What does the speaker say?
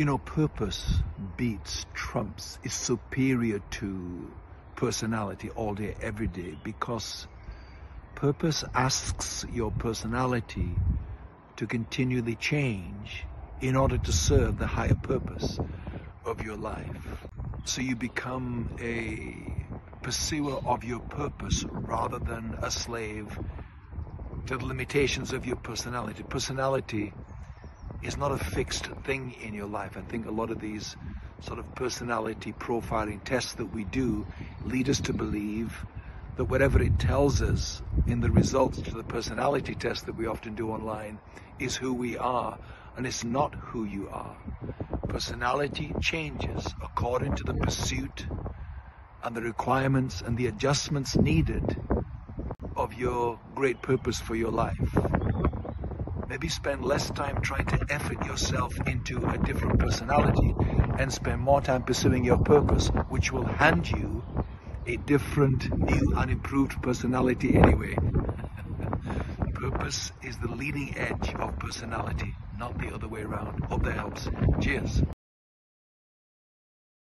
You know, purpose beats, trumps, is superior to personality all day, every day, because purpose asks your personality to continually change in order to serve the higher purpose of your life. So you become a pursuer of your purpose rather than a slave to the limitations of your personality. Personality is not a fixed thing in your life. I think a lot of these sort of personality profiling tests that we do lead us to believe that whatever it tells us in the results to the personality test that we often do online is who we are, and it's not who you are. Personality changes according to the pursuit and the requirements and the adjustments needed of your great purpose for your life. Maybe spend less time trying to effort yourself into a different personality and spend more time pursuing your purpose, which will hand you a different, new, and improved personality anyway. purpose is the leading edge of personality, not the other way around. Hope that helps. Cheers.